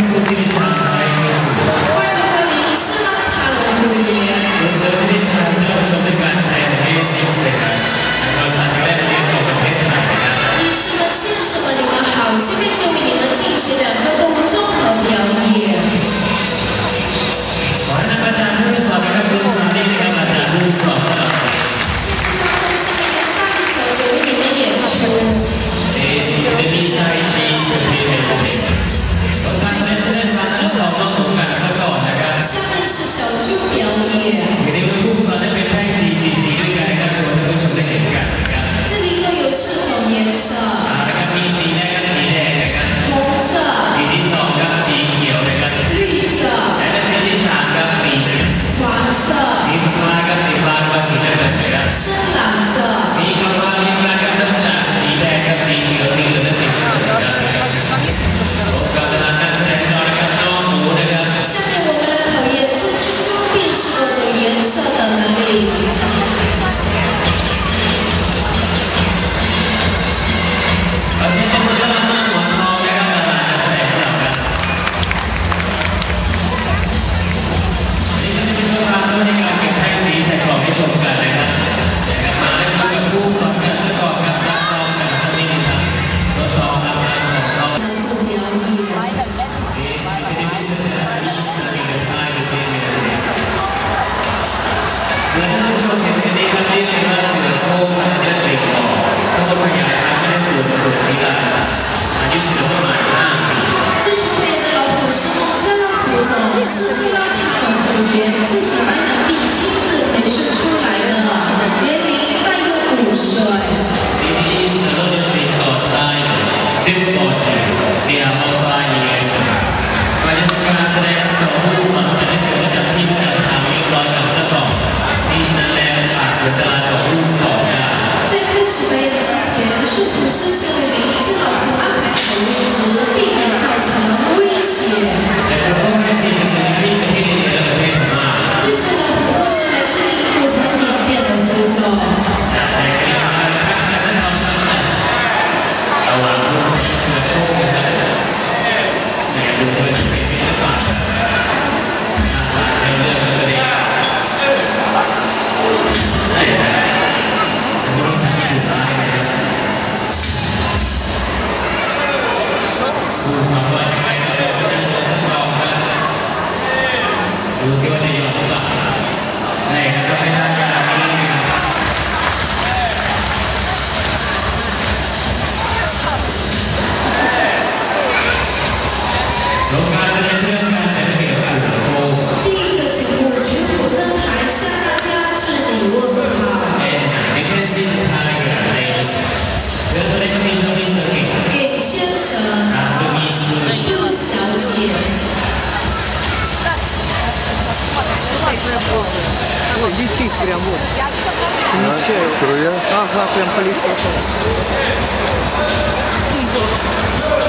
inclusive de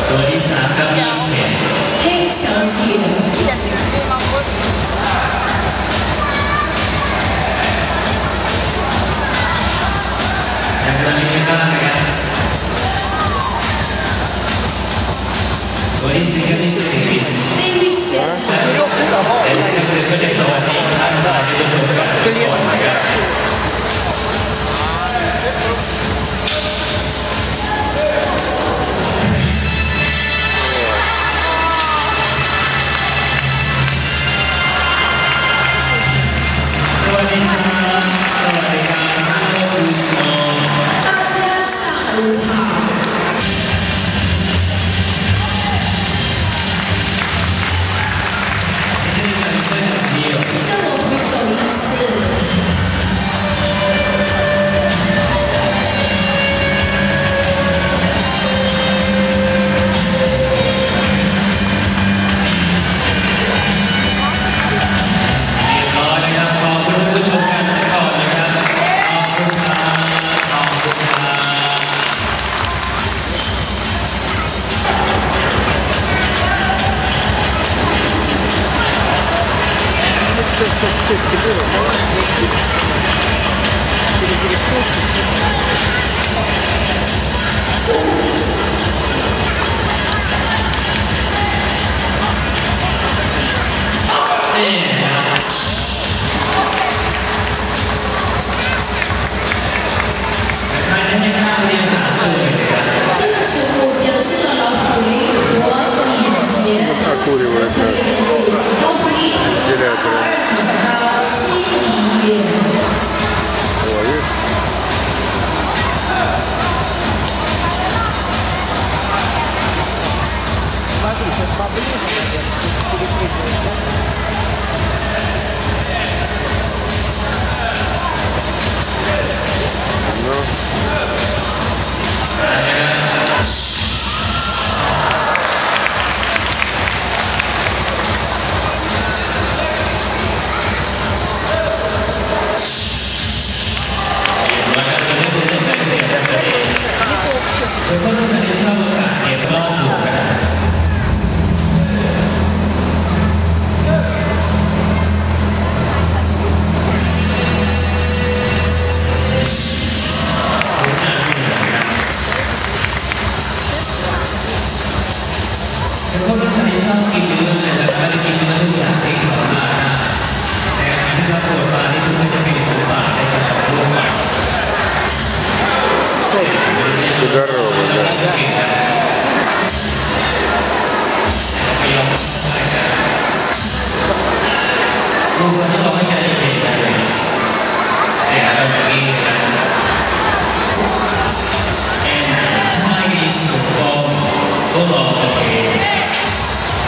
To jest na kamiskie. Pięć od jednego.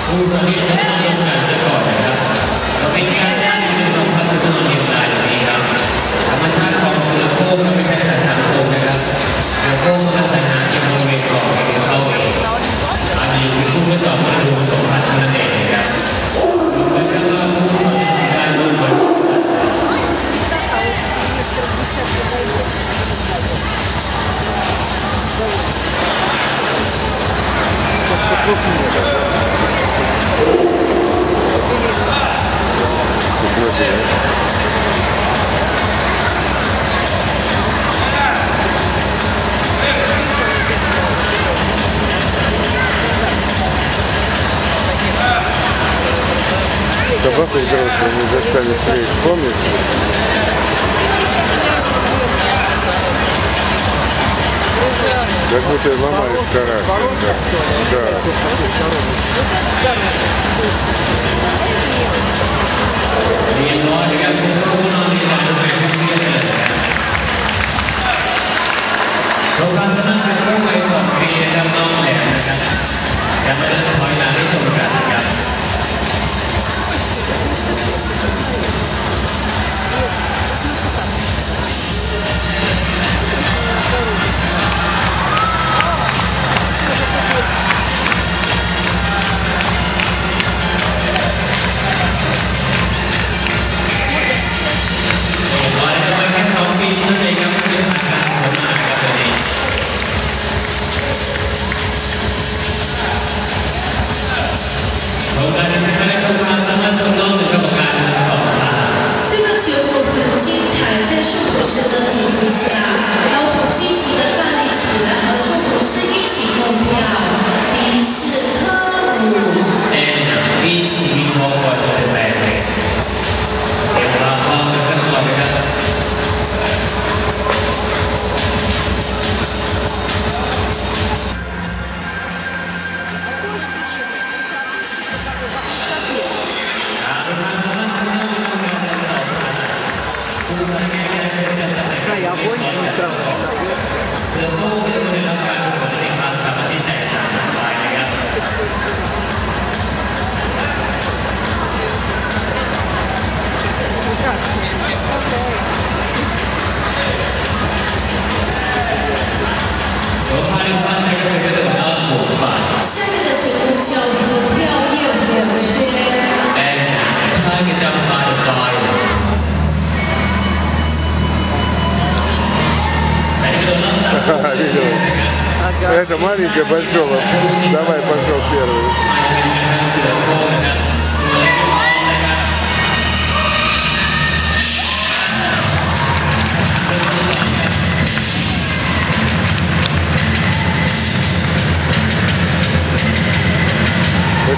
ผู้สังทและาร่วจะก่อนนครับเราเป็นกที่เป็นรองพัสดุนเดียวกันี้ครับธรรมชาติของเสือโค่ไม่ใช่สัางโค่งนะครับเสืโคร่งอาศัยหากินบริเวณเกาะของเขาอันนี้คือผู้ไม่ตาดู Собака взрослую не застали стрелять, помнишь? Как будто ломали в карах. Да. да. на you. ยังไม่เริ่มพอยมาให้ชมกันนะครับ Thank you.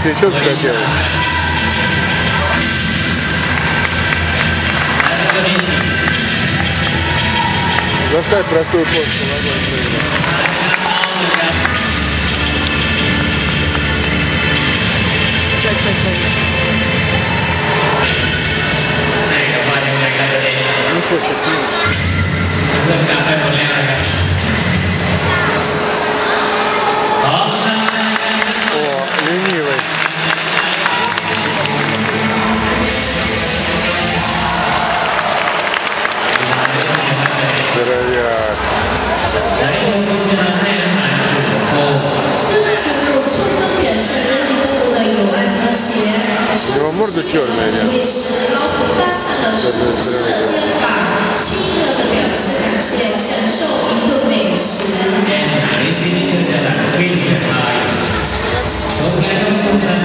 Ты что сюда делаешь? Заставь простую почту ладонь. 美食，老虎搭上了厨师的肩膀，亲热的表示感谢，享受一顿美食。的。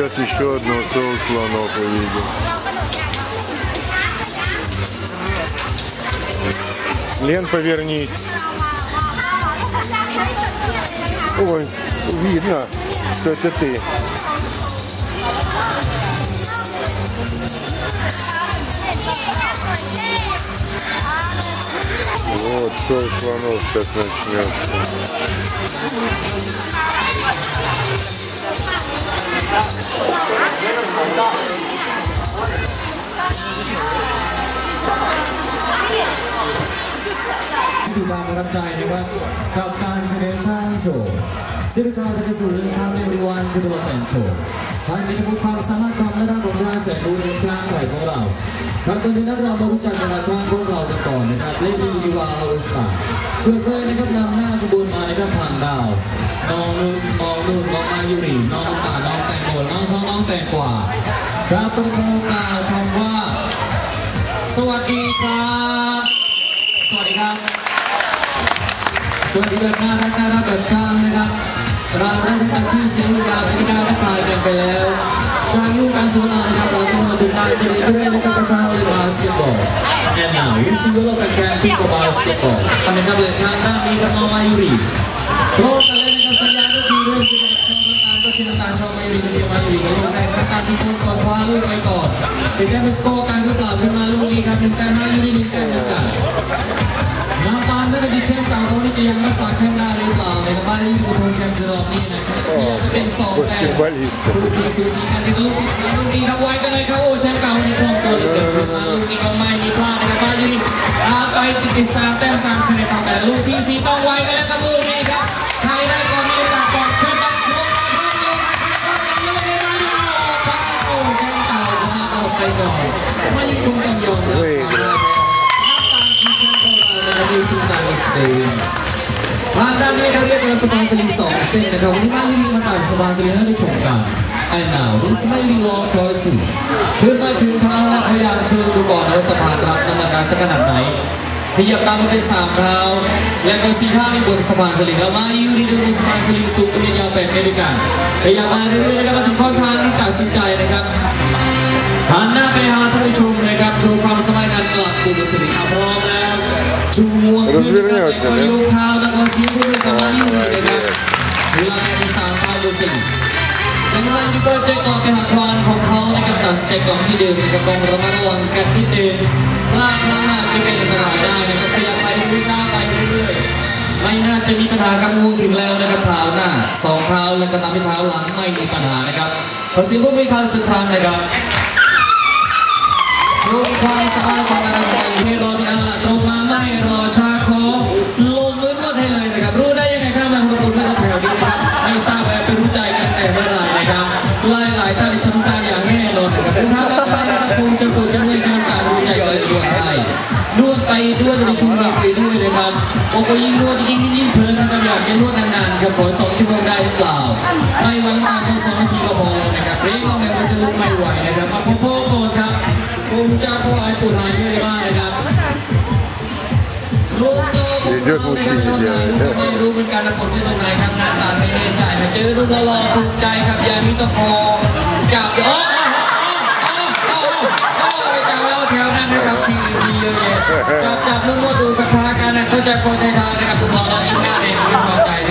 Сейчас еще одну соус слонов увидим. Лен, повернись. Ой, видно, что это ты. Вот, шоу слонов сейчас начнется. ดูความประทับใจนะครับกับการแสดงช้างโชว์ศิลปะจะกระสุนทางในวันคือตัวแต่งโชว์ภายในทุกความสามารถความและด้านของช้างแสนรู้ในช้างไทยของเรา ครับตอนนี้นักเรามารู้จักกับช้างของเรากันก่อนนะครับเลดี้ดีวาออสตาช่วยเพื่อนนะครับนำหน้าขบวนมานะครับผ่านดาวน้องนุ่นน้องนุ่นน้องมายุรีน้องตาน้องแตงโมน้องซองน้องแตงกวาครับต้องกล่าวคำว่า สวัสดีครับสวัสดีครับสวัสดีแบบน่ารักน่ารักแบบช้างนะครับ เราได้ทำที่เสียงวิจารณ์ที่ได้ทักทายกันไปแล้ว จางยุ่งการสุรานะครับเราต้องมาถึงได้จะได้จะได้นะครับกับชาวบาสเกตบอล and now you see what of can think of basketball นะครับเลยทางด้านนี้ครับน้องมายุรีพร้อมกันเลยนะครั น่าเกิดดิเชนเก่าเขานี่จะยังรักษาแชมป์ได้หรือเปล่าในบ้านที่มีทุนแชมป์จะรอบนี้นะเป็นสองแต้มดูดีสูสีกันที่ลูกลูกนี้ทำไว้กันเลยครับโอ้แชมป์เก่านี่คล่องตัวเหลืเกินลูกนี้ก็ไม่มีพลาดนะครับบ้านที่อาไปติดสามแต้มสามคะแนนต่อกันลูกที่สี่ต้องไวกันแล้วครับลูกนี้ครับไทยได้ก่อน มีสุลต่านสเตนทางด้านนี้เขาเรียกว่าสะพาสลิงสองเส้นนะครับวันนี้มาที่มาต่างสะพาสลิงให้ได้ชมกันไอ้หนาวนี่สมัยรีลองคอยสูเพื่อมาถึงทาพยายามเชิญดูก่อนว่าสะพานรับน้ำหนักสักขนาดไหนขยับตามมาเป็นสามเท้าและก็สี่เท้าอยู่บนสะพานสลิงแล้วมาอยู่ที่ดูบนสะพานสลิงสูงเป็นยาวแปดเมตรด้วยกันขยับมมาเรื่อยๆนะครับมาถึงข้อทางนี่ตัดสินใจนะครับ หันหน้าไปหาท่านผู้ชมนะครับชว์ความสบายการกลับกุศลครับพร้อมแล้วชูงวงขึ้นนะครับแล้วก็ยกเท้าแล้วก็เสียงพูดกับมาอยู่เลยนะครับเวลาที่สามเท้ากุศลยังไงดีก็จะก่อนไปหักพลานของเขานะครับตัดสเต็ปกองที่เดิมกับกองระมัดระวังกันนิดนึงพลาดพลาดจะเป็นอันตรายได้นะครับพยายามไปเรื่อยๆไปเรื่อยๆไม่น่าจะมีปัญหากับงูถึงแล้วนะครับเท้าหน้าสองเท้าแล้วก็ตามที่เท้าหลังไม่มีปัญหานะครับขอเสียงพวกมีพานสักครั้งนะครับ รุกความสบายของการไปไม่รอที่อาหารตรงมาไม่รอชาคอลงมือนวดให้เลยนะครับ รู้ได้ยังไงครับแมงมุมไม่ต้องแถวนี้นะครับไม่ทราบแล้วไปรู้ใจกันแต่เมื่อไรนะครับหลายหลายท่านที่ชำนาญอย่างแน่นอนนะครับคุณท่านท่านนะครับคงจะปวดจะเมื่อยกันต่างรู้ใจกันเลยด้วยได้นวดไปด้วยจะไปชูมือไปด้วยนะครับโอ้โหยิ่งนวดยิ่งยิ่งเพลินนะครับอยากจะนวดนานๆครับขอสองชั่วโมงได้หรือเปล่าไม่วันตางกันสองนาทีก็พอแล้วนะครับเรียกว่าแมงมุมจะลุกไม่ไหวนะครับมาพบ กลุ่มจากพ่อไอ้ปู่หายไม่ได้บ้างนะครับลูกโตผมไม่รู้ไม่รู้เป็นการระบดที่ตรงไหนครับหน้าตาไม่แน่ใจนะเจอลูกหล่อๆถูกใจครับยามิตรพอจับโอ้โอ้โอ้โอ้ไปจับเราแถวนั้นนะครับที่มีเยอะแยะจับจับนวดๆดูกับทากันนะเขาจะโคตรทานะครับคุณพ่อแล้วอีกหน้าเด็กไม่ชอบใจนะ